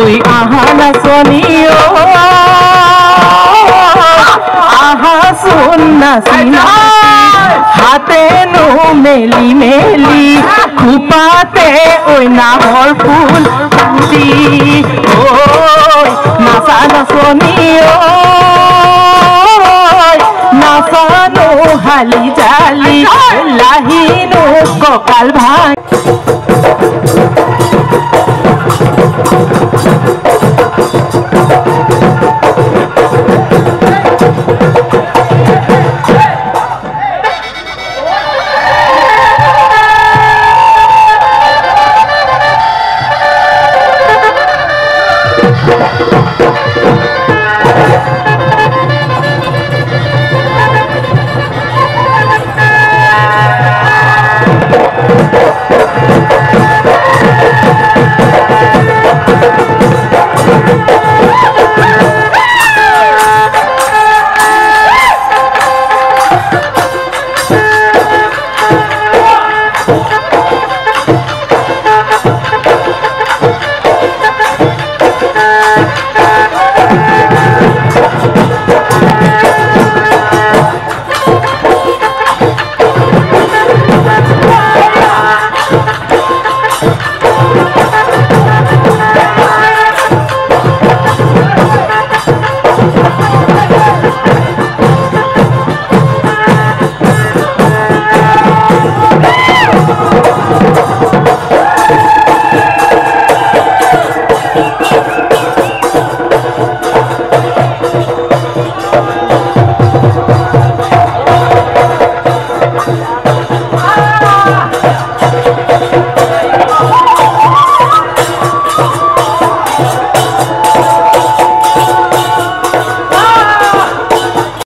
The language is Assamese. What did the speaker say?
তুই আহা নাচনি আহা শুন নাচি হাতে নো মেলি মেলি খুপাতে ওই নাহর ফুল ফুটি নাচা নাচনি নাচানো হালি জালি লাহিনো ককাল ভাই